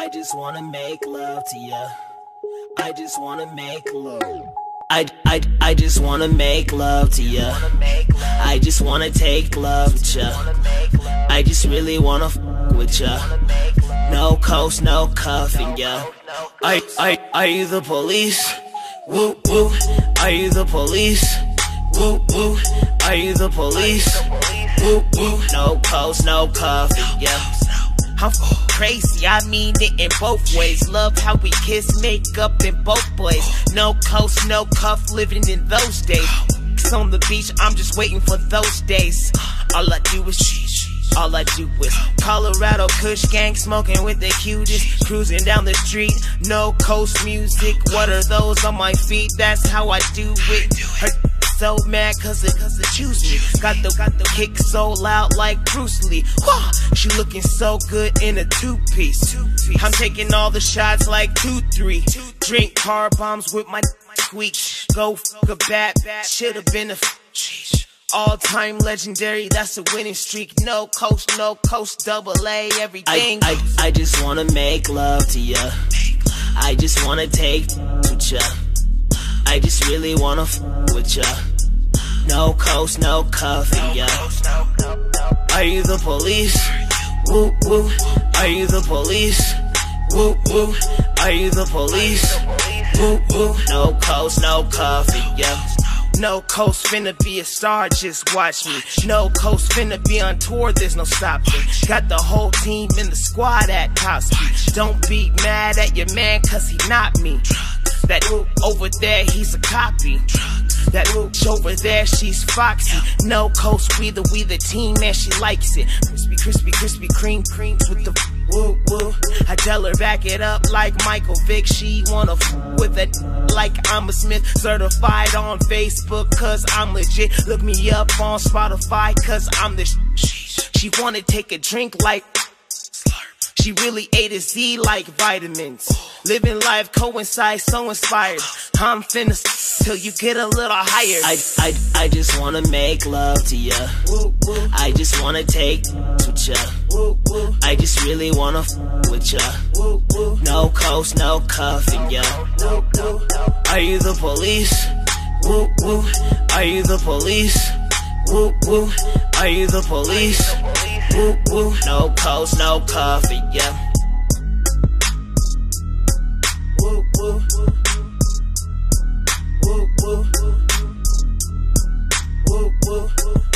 I just wanna make love to ya. I just wanna make love. I, I, I just wanna make love to ya. I just wanna take love with ya. I just really wanna f with ya. No coast, no cuffing ya. Are, I, are you the police? Woo woo. Are you the police? Woo woo. Are you the police? Woo woo. No coast, no cuffing ya. I'm crazy, I mean it in both ways. Love how we kiss, make up in both ways. No coast, no cuff, living in those days. On the beach, I'm just waiting for those days. All I do is. All I do is Colorado Kush gang smoking with the cutest, cruising down the street. No coast music. What are those on my feet? That's how I do it. Her so mad cause it, cause it choose me. Got the, got the kick so loud like Bruce Lee. Wah! She looking so good in a two piece. I'm taking all the shots like two, three. Drink car bombs with my squeak. Go fuck a bat, should've been a all time legendary, that's a winning streak. No coast, no coast, double A, everything. I, I, I just wanna make love to ya. I just wanna take with ya. I just really wanna f with ya. No coast, no cuffing ya. Are you the police? Woo woo. Are you the police? Woo woo. Are you the police? Woo woo. No coast, no cuffing ya. No coast finna be a star, just watch me. No coast finna be on tour, there's no stopping. Got the whole team in the squad at top speed. Don't be mad at your man, cause he not me. That over there, he's a copy. That over there, she's foxy. No coast, we the we the team, man, she likes it. Crispy, crispy, crispy, cream, creams with the woo woo. I tell her back it up like Michael Vick. She wanna f with it like I'm a Smith, certified on Facebook, cause I'm legit. Look me up on Spotify, cause I'm the sh- She wanna take a drink like she really A to Z like vitamins. Living life coincides, so inspired. I'm finna till you get a little higher. I, I, I just wanna make love to ya. I just wanna take with ya. I just really wanna f with ya. No coast, no cuffing ya. Are you the police? Woo woo. Are you the police? Woo woo. Are you the police? Woo woo, no post, no coffee, yeah. Woo woo. Woo woo. Woo woo.